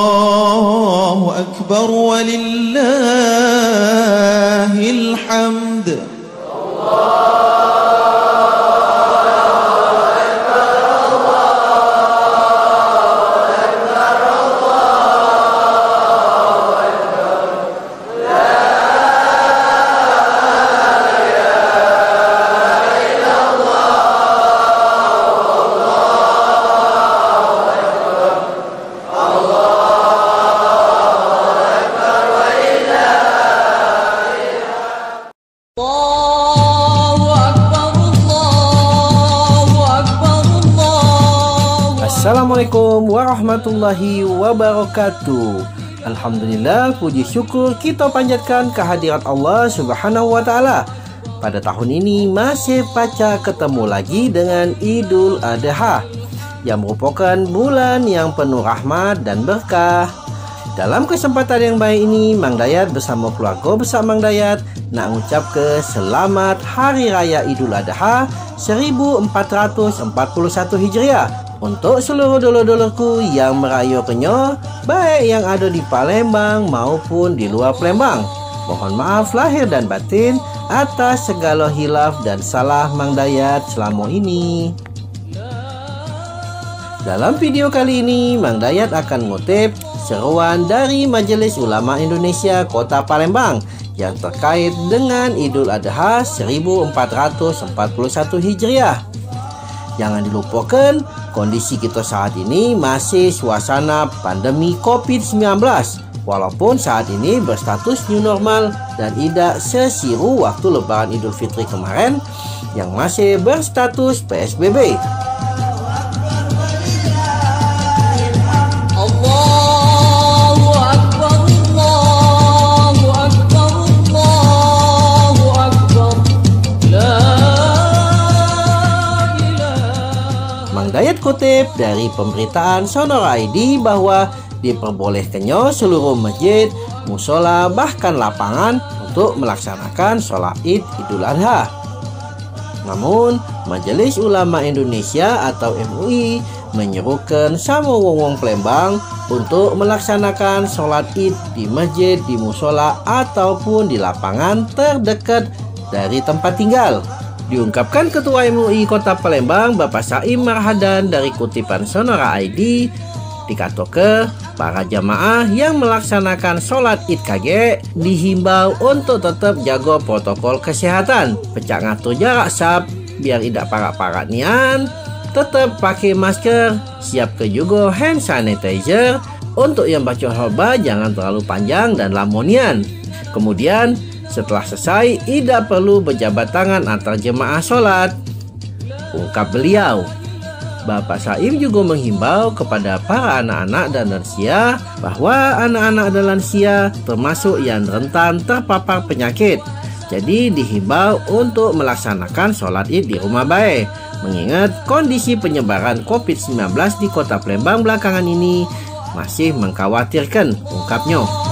الله أكبر ولله Assalamualaikum warahmatullahi wabarakatuh. Alhamdulillah puji syukur kita panjatkan kehadirat Allah subhanahu wa ta'ala. Pada tahun ini masih paca ketemu lagi dengan Idul Adha Yang merupakan bulan yang penuh rahmat dan berkah. Dalam kesempatan yang baik ini, Mang Dayat bersama keluarga besar Mang Dayat nak ucap ke selamat Hari Raya Idul Adha 1441 Hijriah untuk seluruh dulur-dulurku yang merayakannya baik yang ada di Palembang maupun di luar Palembang. Mohon maaf lahir dan batin atas segala hilaf dan salah Mang Dayat selama ini. Dalam video kali ini, Mang Dayat akan ngutip seruan dari Majelis Ulama Indonesia Kota Palembang yang terkait dengan Idul Adha 1441 Hijriah. Jangan dilupakan, kondisi kita saat ini masih suasana pandemi COVID-19. Walaupun saat ini berstatus new normal dan tidak sesiru waktu lebaran Idul Fitri kemarin yang masih berstatus PSBB. Mang Dayat kutip dari pemberitaan Sonora ID bahwa diperbolehkannya seluruh masjid, musola, bahkan lapangan untuk melaksanakan sholat id idul adha. Namun, Majelis Ulama Indonesia atau MUI menyerukan sama wong-wong Palembang untuk melaksanakan sholat id di masjid, di musola, ataupun di lapangan terdekat dari tempat tinggal. Diungkapkan Ketua MUI Kota Palembang Bapak Saim Marhadan dari kutipan Sonora ID dikatakan para jamaah yang melaksanakan sholat id KG dihimbau untuk tetap jaga protokol kesehatan. Pecah ngatur jarak sab biar tidak parak-parak nian. Tetap pakai masker siap ke juga hand sanitizer. Untuk yang baca hoba jangan terlalu panjang dan lamonian kemudian setelah selesai tidak perlu berjabat tangan antar jemaah sholat ungkap beliau Bapak Saim juga menghimbau kepada para anak-anak dan lansia bahwa anak-anak dan lansia termasuk yang rentan terpapar penyakit. Jadi dihimbau untuk melaksanakan sholat id di rumah baik. Mengingat kondisi penyebaran COVID-19 di kota Palembang belakangan ini masih mengkhawatirkan, ungkapnya.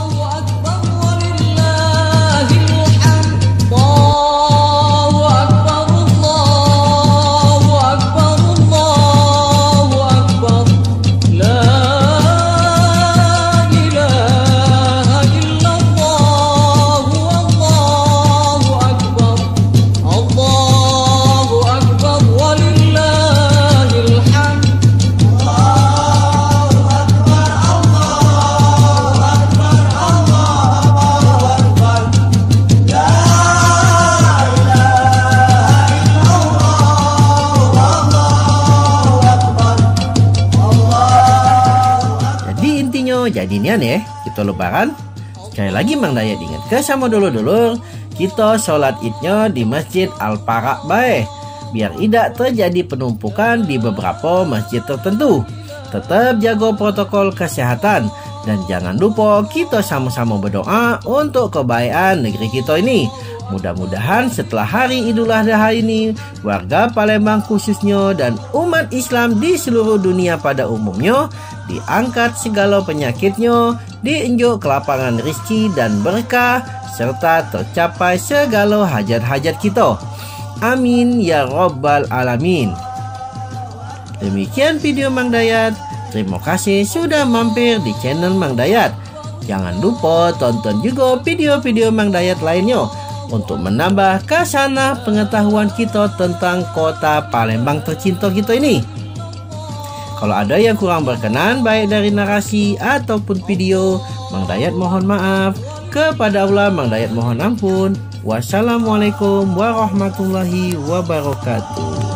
Intinya jadi nian ya kita lebaran. Sekali lagi Mang Dayat ingat sama dulu-dulu kita sholat idnya di Masjid Al Parak Bae biar tidak terjadi penumpukan di beberapa masjid tertentu. tetap jaga protokol kesehatan dan jangan lupa kita sama-sama berdoa untuk kebaikan negeri kita ini. Mudah-mudahan setelah hari Idul Adha ini, warga Palembang khususnya dan umat Islam di seluruh dunia pada umumnya diangkat segala penyakitnya, diinjuk kelapangan rizki dan berkah, serta tercapai segala hajat-hajat kita. Amin ya Rabbal Alamin. Demikian video Mang Dayat. Terima kasih sudah mampir di channel Mang Dayat. Jangan lupa tonton juga video-video Mang Dayat lainnya untuk menambah kasana pengetahuan kita tentang kota Palembang tercinta kita ini. Kalau ada yang kurang berkenan baik dari narasi ataupun video, Mang Dayat mohon maaf. Kepada Allah Mang Dayat mohon ampun. Wassalamualaikum warahmatullahi wabarakatuh.